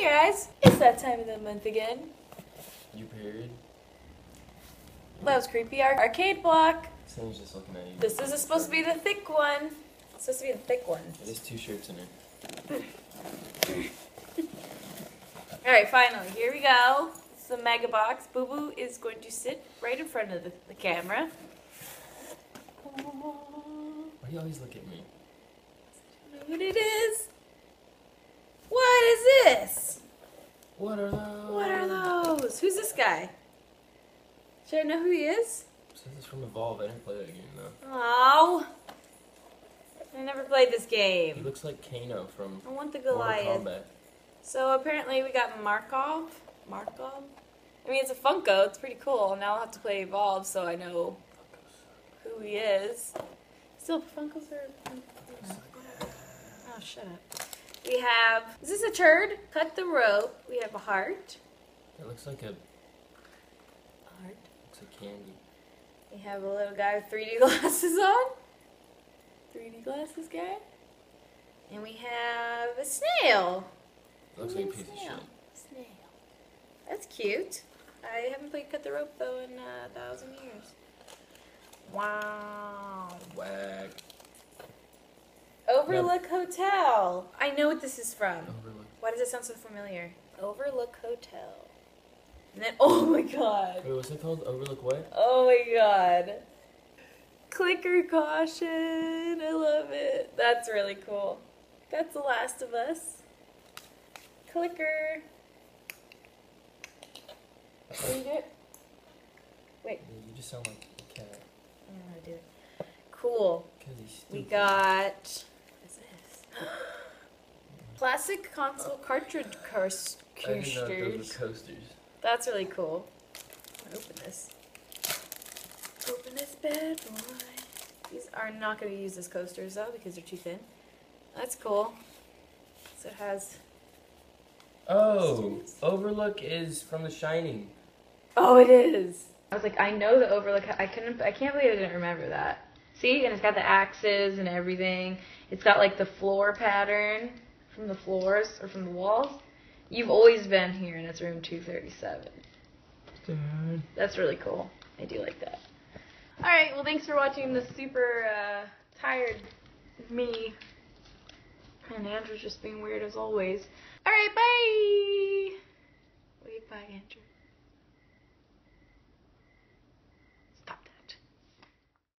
Hey guys, it's that time of the month again. You period. That was creepy. Our arcade block. Sam's just looking at you. This is supposed to be the thick one. It's supposed to be the thick one. There's two shirts in it. Alright, finally, here we go. It's the mega box. Boo Boo is going to sit right in front of the, the camera. Why do you always look at me? I don't know what it is. What is this? What are those? What are those? Who's this guy? Should I know who he is? Says it's from Evolve. I didn't play that game though. Oh, I never played this game. He looks like Kano from I want the Goliath. So apparently we got Markov. Markov? I mean, it's a Funko. It's pretty cool. Now I'll have to play Evolve so I know who he is. Still, Funkos are. Oh, shut up. We have. Is this a turd? Cut the rope. We have a heart. It looks like a Heart. looks like candy. We have a little guy with 3D glasses on. 3D glasses guy. And we have a snail. Looks like a piece of snail. shit. Snail. That's cute. I haven't played Cut the Rope though in uh, a thousand years. Wow. Whack. Overlook Hotel. I know what this is from. Overlook. Why does it sound so familiar? Overlook Hotel. And then, oh my god. Wait, what's it called? Overlook what? Oh my god. Clicker caution. I love it. That's really cool. That's The Last of Us. Clicker. Read it. Wait, You just sound like a cat. I don't know how to do it. Cool. Cause he's stupid. We got. What is? Classic console cartridge coast- I didn't know those coasters. were coasters. That's really cool. I'm gonna Open this. Open this bad boy. These are not going to use as coasters though because they're too thin. That's cool. So it has. Oh, Coasters? Overlook is from The Shining. Oh, it is. I was like, I know the overlook. I couldn't. I can't believe I didn't remember that. See, and it's got the axes and everything. It's got like the floor pattern from the floors or from the walls. You've always been here, and it's room 237. Dad. That's really cool. I do like that. All right. Well, thanks for watching the super uh, tired me. And Andrew's just being weird as always. All right. Bye. Wait. Bye, Andrew.